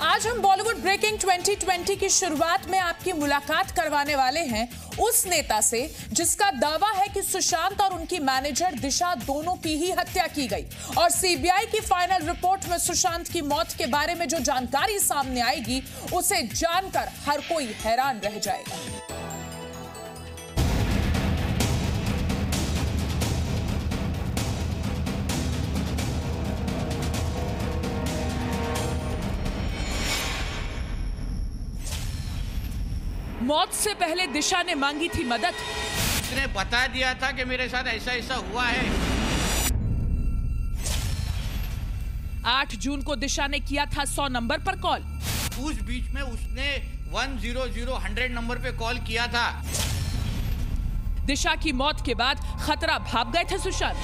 आज हम बॉलीवुड ब्रेकिंग 2020 की शुरुआत में आपकी मुलाकात करवाने वाले हैं उस नेता से, जिसका दावा है कि सुशांत और उनकी मैनेजर दिशा दोनों की ही हत्या की गई। और सीबीआई की फाइनल रिपोर्ट में सुशांत की मौत के बारे में जो जानकारी सामने आएगी, उसे जानकर हर कोई हैरान रह जाएगा। मौत से पहले दिशा ने मांगी थी मदद। उसने बता दिया था कि मेरे साथ ऐसा ऐसा हुआ है। आठ जून को दिशा ने किया था सौ नंबर पर कॉल। उस बीच में उसने one zero zero hundred number पे कॉल किया था। दिशा की मौत के बाद खतरा भाग गए थे सुशांत।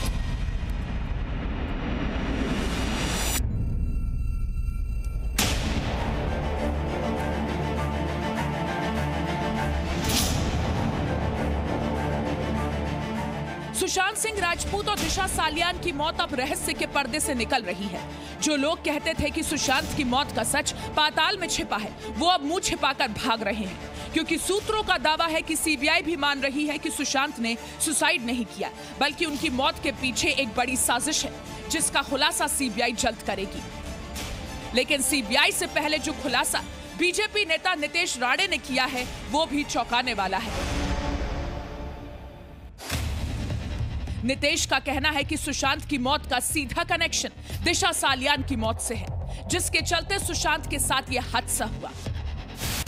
सुशांत सिंह राजपूत और दिशा सालियान की मौत अब रहस्य के पर्दे से निकल रही है। जो लोग कहते थे कि सुशांत की मौत का सच पाताल में छिपा है, वो अब मुँह छिपाकर भाग रहे हैं। क्योंकि सूत्रों का दावा है कि सीबीआई भी मान रही है कि सुशांत ने सुसाइड नहीं किया, बल्कि उनकी मौत के पीछे एक बड़ी साजिश है, जिसका खुलासा सीबीआई जल्द करेगी। लेकिन सीबीआई से पहले जो खुलासा बीजेपी नेता नितेश राणे ने किया है, वो भी चौंकाने वाला है। नितेश का कहना है कि सुशांत की मौत का सीधा कनेक्शन दिशा सालियान की मौत से है जिसके चलते सुशांत के साथ यह हादसा हुआ।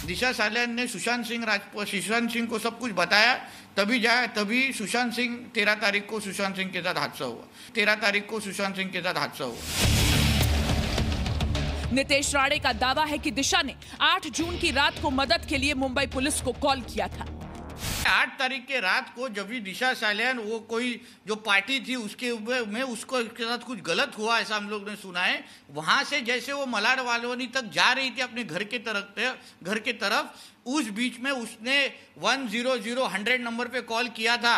दिशा सालियान ने सुशांत सिंह राजपूत सुशांत सिंह को सब कुछ बताया तभी जाया तभी सुशांत सिंह तेरह तारीख को सुशांत सिंह के साथ हादसा हुआ। तेरह तारीख को सुशांत सिंह के साथ हादसा हुआ। नितेश राणे का दावा है कि दिशा ने 8 जून की रात को मदद के लिए मुंबई पुलिस को कॉल किया था। आठ तारीख के रात को जब भी दिशा सालियान वो कोई जो पार्टी थी उसके में उसको के साथ कुछ गलत हुआ, ऐसा हम लोग ने सुना है। वहाँ से जैसे वो मलाड वालवनी तक जा रही थी अपने घर के तरफ़ घर के तरफ़, उस बीच में उसने one zero zero hundred number पे कॉल किया था।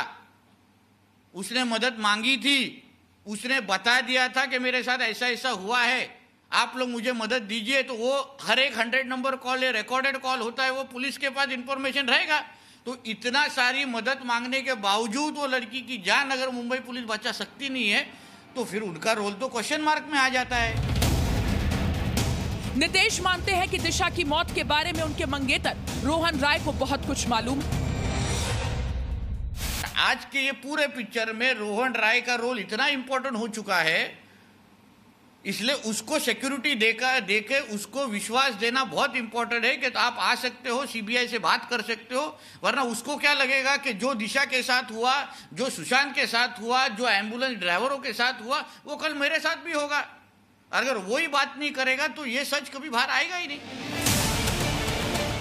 उसने मदद मांगी थी। उसने बता दिया था कि मेरे साथ ऐसा ऐसा हुआ है। आप लोग मुझे मदद दीजिए तो वो हर एक हंड्रेड नंबर कॉल है रिकॉर्डेड कॉल होता है, वो पुलिस के पास इंफॉर्मेशन रहेगा। तो इतना सारी मदद मांगने के बावजूद वो लड़की की जान अगर मुंबई पुलिस बचा सकती नहीं है तो फिर उनका रोल तो क्वेश्चन मार्क में आ जाता है। नितेश मानते हैं कि दिशा की मौत के बारे में उनके मंगेतर रोहन राय को बहुत कुछ मालूम। आज के ये पूरे पिक्चर में रोहन राय का रोल इतना इंपॉर्टेंट हो चुका है इसलिए उसको सिक्योरिटी देकर देके उसको विश्वास देना बहुत इंपॉर्टेंट है कि तो आप आ सकते हो सीबीआई से बात कर सकते हो, वरना उसको क्या लगेगा कि जो दिशा के साथ हुआ, जो सुशांत के साथ हुआ, जो एंबुलेंस ड्राइवरों के साथ हुआ, वो कल मेरे साथ भी होगा। अगर वही बात नहीं करेगा तो ये सच कभी बाहर आएगा ही नहीं।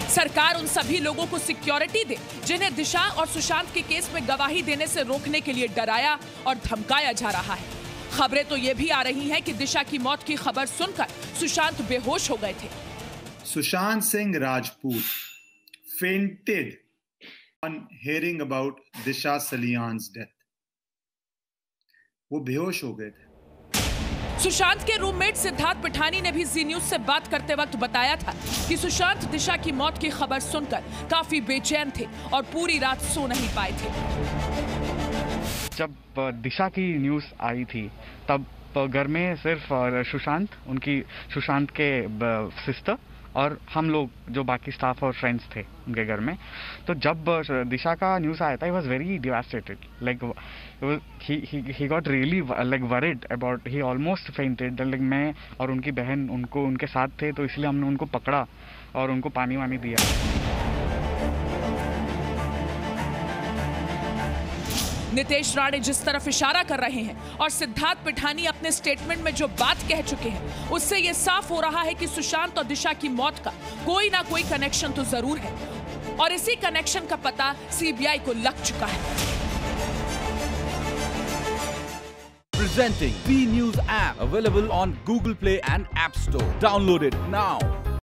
सरकार उन सभी लोगों को सिक्योरिटी दे, जिन्हें दिशा और सुशांत के केस में गवाही देने से रोकने के लिए डराया और धमकाया जा रहा है। खबरें तो ये भी आ रही हैं कि दिशा की मौत की खबर सुनकर सुशांत बेहोश हो गए थे। Sushant Singh Rajput fainted on hearing about Disha सलियान's death. वो बेहोश हो गए थे। सुशांत के रूममेट सिद्धार्थ पिठानी ने भी जी न्यूज़ से बात करते वक्त बताया था कि सुशांत दिशा की मौत की खबर सुनकर काफ़ी बेचैन थे और पूरी रात सो नहीं पाए थे। जब दिशा की न्यूज़ आई थी, तब घर में सिर्फ़ सुशांत, उनकी, सुशांत के सिस्टर और हम लोग, जो बाकी स्टाफ और फ्रेंड्स थे उनके घर में तो जब दिशा का न्यूज़ आया था he was very devastated like he got really like worried about he almost fainted like मैं और उनकी बहन उनको, उनके साथ थे तो इसलिए हमने उनको पकड़ा और उनको पानी वानी दिया। नितेश राणे जिस तरफ़ इशारा कर रहे हैं और सिद्धार्थ पिठानी अपने स्टेटमेंट में जो बात कह चुके हैं, उससे यह साफ़ हो रहा है कि सुशांत और दिशा की मौत का कोई ना कोई कनेक्शन तो ज़रूर है और इसी कनेक्शन का पता सीबीआई को लग चुका है Presenting B News app, available on Google Play and App Store. Download.